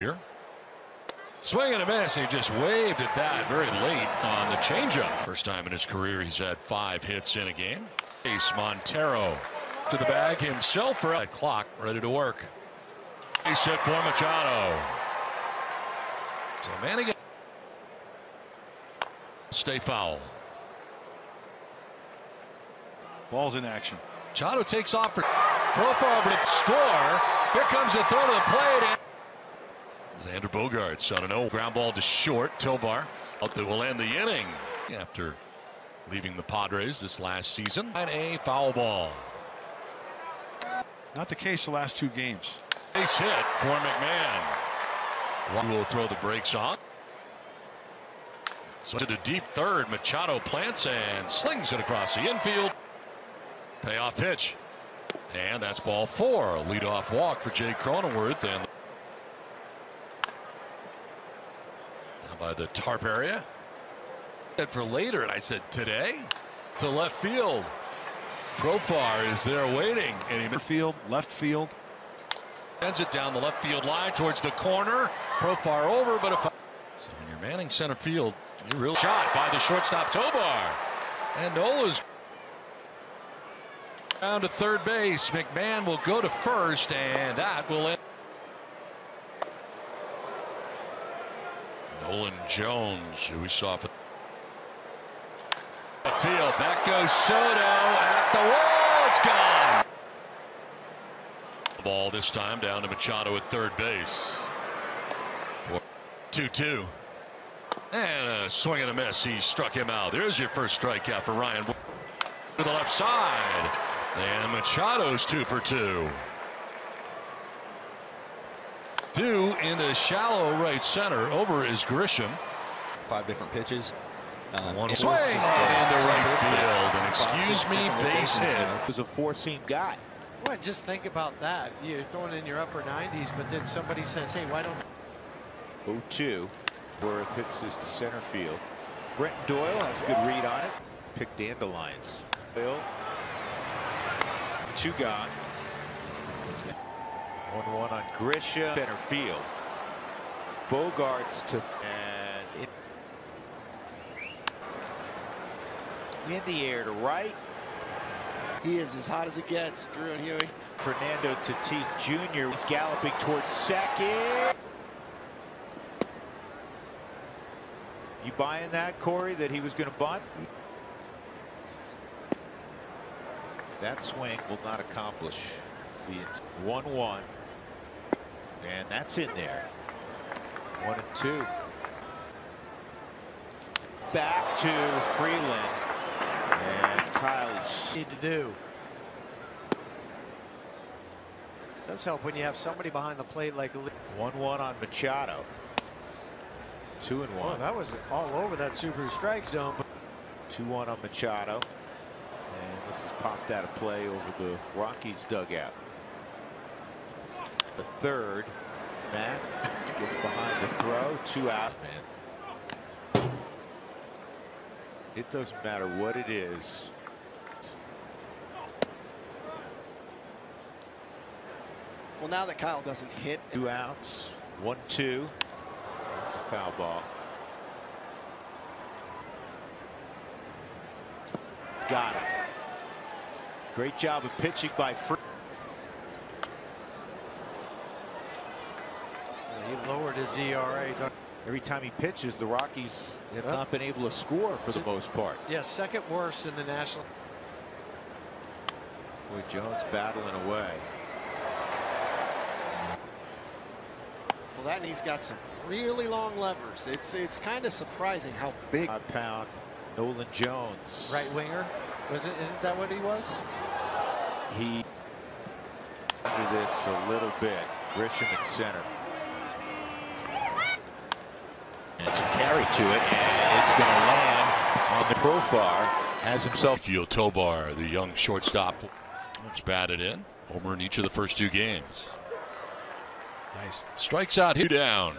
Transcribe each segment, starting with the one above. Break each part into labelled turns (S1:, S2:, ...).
S1: Here. Swing and a miss. He just waved at that very late on the changeup. First time in his career he's had five hits in a game. Ace Montero to the bag himself for that clock ready to work. Ace hit for Machado. So Manning stay foul.
S2: Ball's in action.
S1: Machado takes off for Profar over to score. Here comes the throw to the plate. And Xander Bogaerts on an 0 ground ball to short. Tovar out that will end the inning after leaving the Padres this last season. And a foul ball.
S2: Not the case the last two games.
S1: Base hit for McMahon. One will throw the brakes on. So to the deep third, Machado plants and slings it across the infield. Payoff pitch. And that's ball four. Leadoff walk for Jake Cronenworth and by the tarp area. And for later, and I said today to left field. Profar is there waiting, and he
S2: field, left field.
S1: Sends it down the left field line towards the corner. Profar over, but if so when you're manning center field, you really shot by the shortstop Tovar, and Nola's down to third base. McMahon will go to first, and that will end. Nolan Jones, who we saw for the field. Back goes Soto at the wall. It's gone. The ball this time down to Machado at third base. 2 2. And a swing and a miss. He struck him out. There's your first strikeout for Ryan. To the left side. And Machado's two for two. Due into shallow right center. Over is Grisham.
S3: Five different pitches.
S1: Um, One swing into right field. And excuse me, base hit.
S4: Was a four-seam guy.
S5: Well, just think about that. You're throwing in your upper 90s, but then somebody says, hey, why don't.
S4: 0 2. Worth hits this to center field. Brent Doyle has a good read on it. Pick dandelions. Bill. Two gone. 1 1 on Grisha. Center field. Bogaerts to. And in, in the air to right.
S6: He is as hot as it gets, Drew and Huey.
S4: Fernando Tatis Jr. is galloping towards second. You buying that, Corey, that he was going to bunt? That swing will not accomplish the 1-1. And that's in there. One and two. Back to Freeland. And Kyle
S5: need to do. Does help when you have somebody behind the plate like
S4: 1-1 on Machado. Two and oh, one.
S5: Oh, that was all over that super strike zone.
S4: Two one on Machado. And this is popped out of play over the Rockies dugout. The third. Matt gets behind the throw. Two out. Man. It doesn't matter what it is.
S6: Well, now that Kyle doesn't hit.
S4: Two outs. One, two. That's a foul ball. Got it. Great job of pitching by Free.
S5: He lowered his ERA.
S4: Every time he pitches, the Rockies have yep. not been able to score for the most part.
S5: Yes, yeah, second worst in the National.
S4: With Jones battling away.
S6: Well, that and he's got some really long levers. It's it's kind of surprising how big.
S4: Five pound Nolan Jones.
S5: Right winger. Was it? Isn't that what he was?
S4: He under this a little bit. Grisham at center. And some carry to it, and it's going to land on the Profar. Has himself.
S1: Kyo Tovar, the young shortstop, it's batted in. Homer in each of the first two games.
S2: Nice.
S1: Strikes out here down.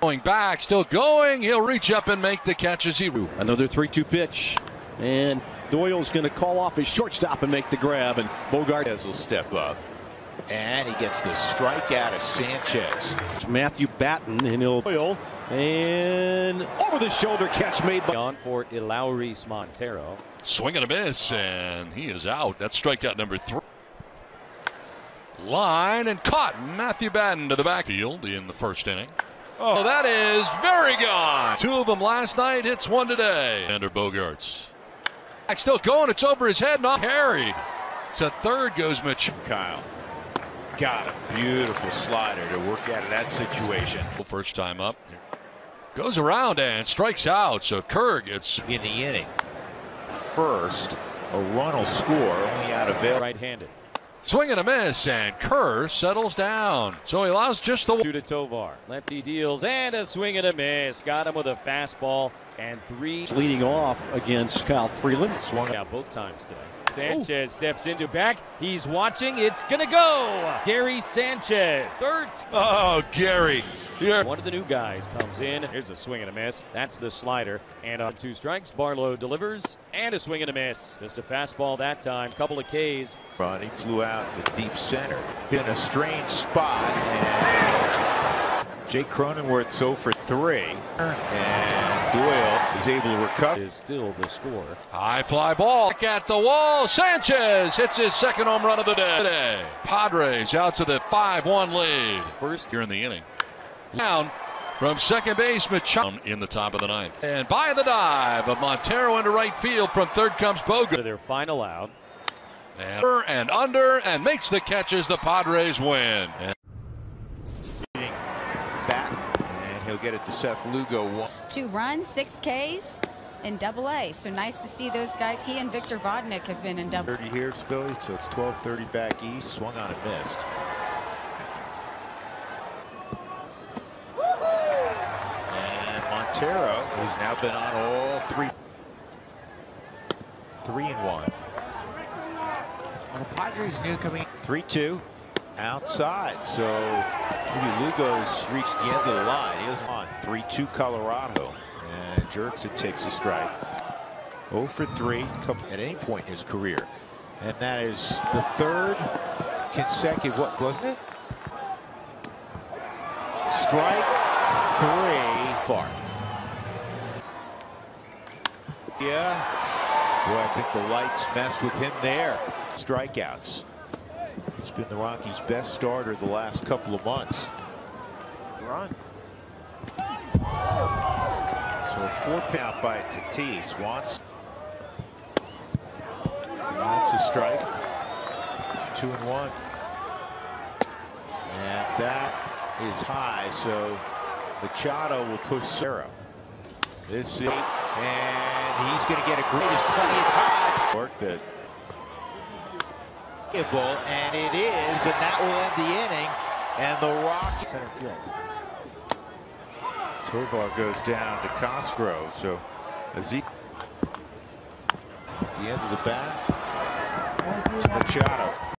S1: Going back, still going. He'll reach up and make the catch as he.
S7: Another 3 2 pitch. And Doyle's going to call off his shortstop and make the grab. And Bogart
S4: will step up. And he gets the strikeout of Sanchez.
S7: It's Matthew Batten and he'll and over the shoulder catch made by
S8: on for Elehuris Montero.
S1: Swing and a miss, and he is out. That's strikeout number three. Line and caught Matthew Batten to the backfield in the first inning. Oh, that is very gone. Two of them last night, hits one today. Xander Bogaerts. Back Still going, it's over his head, not carried. To third goes Mitch.
S4: Kyle. Got a beautiful slider to work out of that situation.
S1: First time up. Goes around and strikes out, so Kerr gets
S4: In the inning. First, a run will score only out of avail.
S8: Right-handed.
S1: swing and a miss, and Kerr settles down. So he allows just the
S8: Two to Tovar. Lefty deals and a swing and a miss. Got him with a fastball and three.
S7: leading off against Kyle Freeland.
S4: Swung
S8: Yeah, both times today. Sanchez steps into back. He's watching. It's gonna go. Gary Sanchez. Third.
S2: Oh, Gary. Here.
S8: One of the new guys comes in. Here's a swing and a miss. That's the slider. And on two strikes, Barlow delivers and a swing and a miss. Just a fastball that time. Couple of Ks.
S4: Run, he flew out to deep center. Been a strange spot. And Jake Cronenworth's 0 for 3. And Doyle is able to recover.
S8: Is still the score.
S1: High fly ball back at the wall. Sanchez hits his second home run of the day. Padres out to the 5-1 lead.
S8: First
S1: Here in the inning. Down from second base, Machado in the top of the ninth. And by the dive of Montero into right field. From third comes Boga.
S8: to their final out.
S1: And, and under and makes the catches. The Padres win. And
S4: Bat. And he'll get it to Seth Lugo. One.
S9: two runs, six Ks in double A. So nice to see those guys. He and Victor Vodnik have been in double
S4: 30 here, Billy. So it's 12:30 back east. Swung on and missed. And Montero has now been on all three. Three and one.
S5: Well, the Padres knew coming.
S4: 3-2 outside. So maybe Lugo's reached the end of the line. He is on 3-2 Colorado. And Jurickson takes a strike. 0 for 3 at any point in his career. And that is the third consecutive, what wasn't it? Strike three. Far. Yeah. Boy, I think the lights messed with him there. Strikeouts. He's been the Rockies' best starter the last couple of months.
S6: Run.
S4: So a four pound by Tatis. Wants. That's a strike. Two and one. And that is high. So Machado will push Sarah. This is and he's going to get a great. There's plenty of time. Work that. And it is, and that will end the inning. And the Rockies center field. Tovar goes down to Cosgrove. So as he at the end of the bat to Machado.